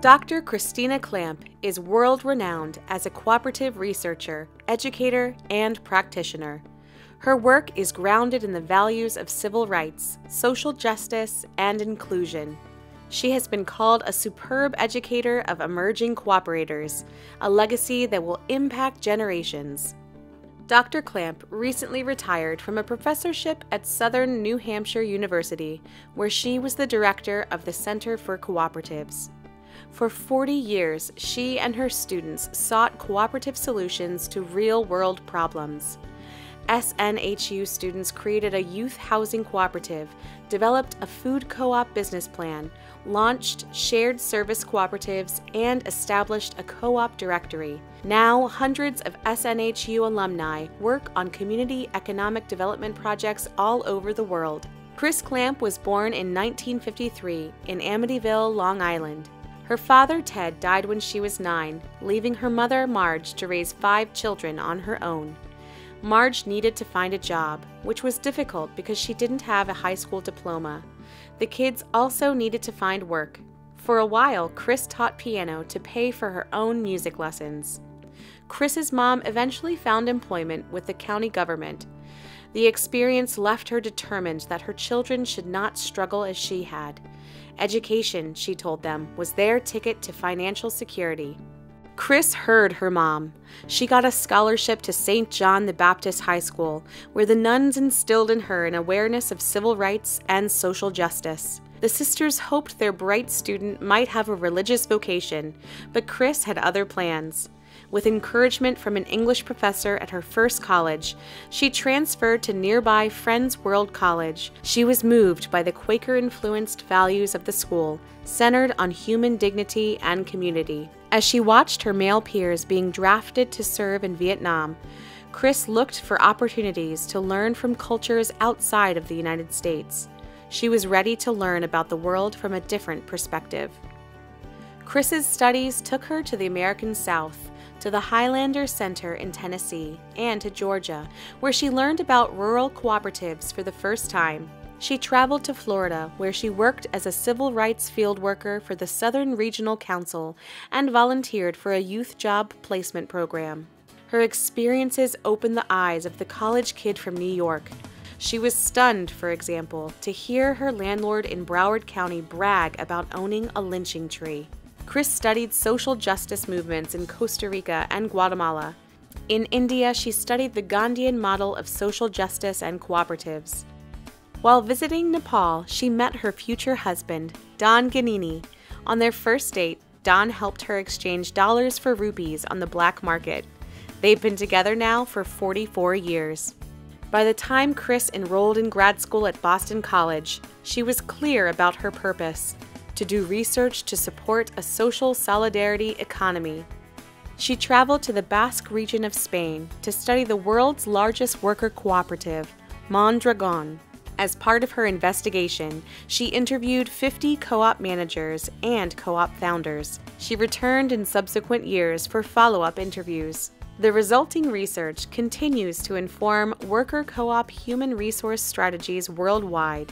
Dr. Christina Clamp is world renowned as a cooperative researcher, educator, and practitioner. Her work is grounded in the values of civil rights, social justice, and inclusion. She has been called a superb educator of emerging cooperators, a legacy that will impact generations. Dr. Clamp recently retired from a professorship at Southern New Hampshire University, where she was the director of the Center for Cooperatives. For 40 years, she and her students sought cooperative solutions to real world problems. SNHU students created a youth housing cooperative, developed a food co op business plan, launched shared service cooperatives, and established a co op directory. Now, hundreds of SNHU alumni work on community economic development projects all over the world. Chris Clamp was born in 1953 in Amityville, Long Island. Her father, Ted, died when she was nine, leaving her mother, Marge, to raise five children on her own. Marge needed to find a job, which was difficult because she didn't have a high school diploma. The kids also needed to find work. For a while, Chris taught piano to pay for her own music lessons. Chris's mom eventually found employment with the county government. The experience left her determined that her children should not struggle as she had. Education, she told them, was their ticket to financial security. Chris heard her mom. She got a scholarship to St. John the Baptist High School, where the nuns instilled in her an awareness of civil rights and social justice. The sisters hoped their bright student might have a religious vocation, but Chris had other plans. With encouragement from an English professor at her first college, she transferred to nearby Friends World College. She was moved by the Quaker influenced values of the school, centered on human dignity and community. As she watched her male peers being drafted to serve in Vietnam, Chris looked for opportunities to learn from cultures outside of the United States. She was ready to learn about the world from a different perspective. Chris's studies took her to the American South, to the Highlander Center in Tennessee, and to Georgia, where she learned about rural cooperatives for the first time. She traveled to Florida, where she worked as a civil rights field worker for the Southern Regional Council and volunteered for a youth job placement program. Her experiences opened the eyes of the college kid from New York. She was stunned, for example, to hear her landlord in Broward County brag about owning a lynching tree. Chris studied social justice movements in Costa Rica and Guatemala. In India, she studied the Gandhian model of social justice and cooperatives. While visiting Nepal, she met her future husband, Don Ganini. On their first date, Don helped her exchange dollars for rupees on the black market. They've been together now for 44 years. By the time Chris enrolled in grad school at Boston College, she was clear about her purpose to do research to support a social solidarity economy. She traveled to the Basque region of Spain to study the world's largest worker cooperative, Mondragon. As part of her investigation, she interviewed 50 co op managers and co op founders. She returned in subsequent years for follow up interviews. The resulting research continues to inform worker co op human resource strategies worldwide.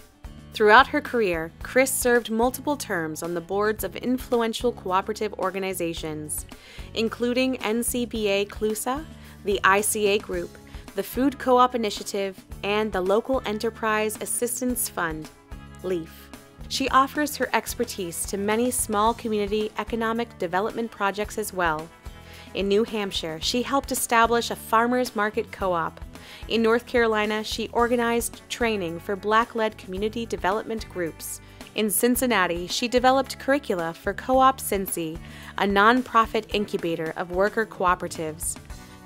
Throughout her career, Chris served multiple terms on the boards of influential cooperative organizations, including NCBA CLUSA, the ICA Group, the Food Co op Initiative, and the Local Enterprise Assistance Fund, LEAF. She offers her expertise to many small community economic development projects as well. In New Hampshire, she helped establish a farmers market co op in North Carolina, she organized training for black led community development groups. In Cincinnati, she developed curricula for Co op Cincy, a nonprofit incubator of worker cooperatives.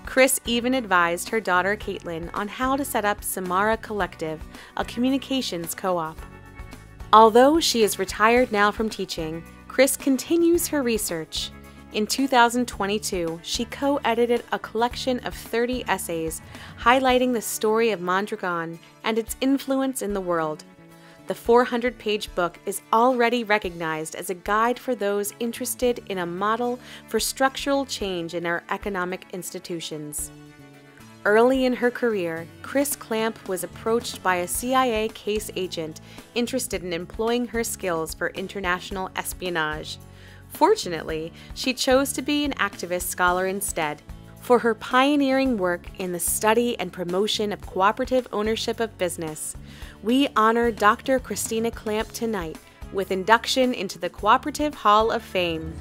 Chris even advised her daughter Caitlin on how to set up Samara Collective, a communications co op. Although she is retired now from teaching, Chris continues her research. In 2022, she co edited a collection of 30 essays highlighting the story of Mondragon and its influence in the world. The 400 page book is already recognized as a guide for those interested in a model for structural change in our economic institutions. Early in her career, Chris Clamp was approached by a CIA case agent interested in employing her skills for international espionage. Fortunately, she chose to be an activist scholar instead. For her pioneering work in the study and promotion of cooperative ownership of business, we honor Dr. Christina Clamp tonight with induction into the Cooperative Hall of Fame.